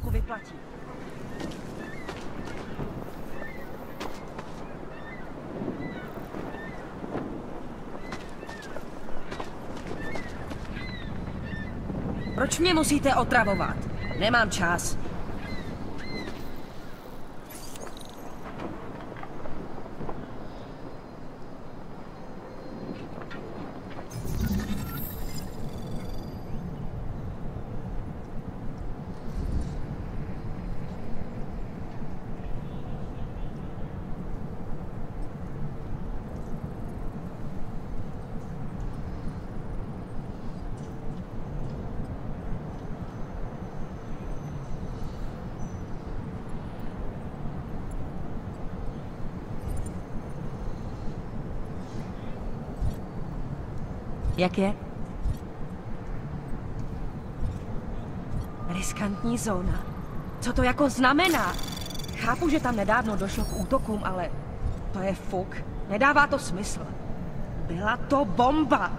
dívku vyplatí. Proč mě musíte otravovat? Nemám čas. Jak je? Riskantní zóna. Co to jako znamená? Chápu, že tam nedávno došlo k útokům, ale to je fuk. Nedává to smysl. Byla to bomba.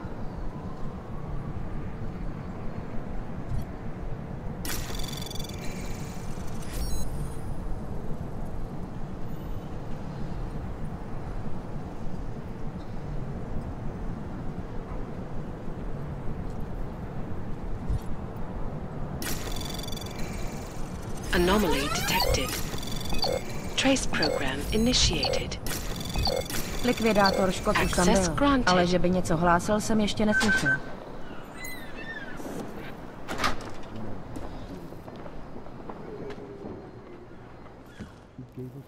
Anomaly detected. Trace program initiated. Likvidátor škod už tam byl, granted. ale že by něco hlásil, jsem ještě neslyšel. He gave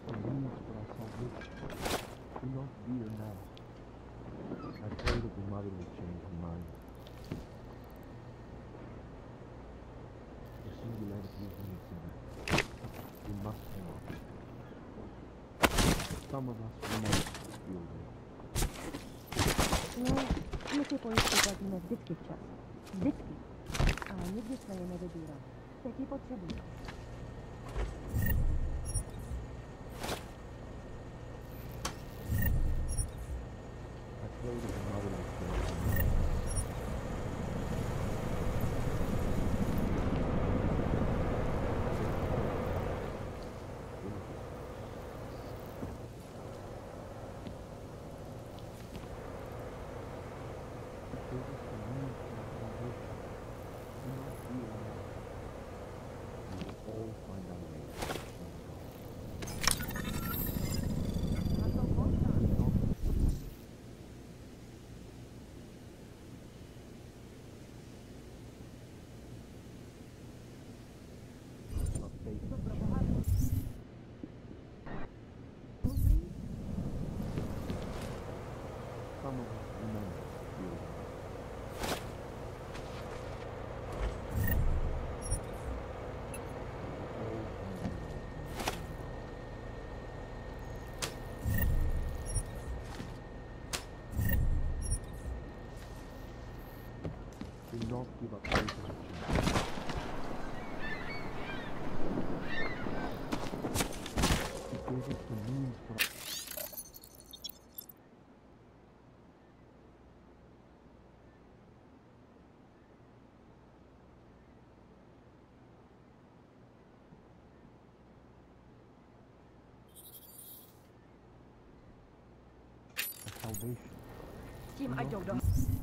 Some of us will never feel. No, ty pojistky platíme vždycky včas. Vždycky. Ale nikdy jsme je nevybírali. Teď ji potřebuji. not give up hope. He gave us the means for Team, I don't know.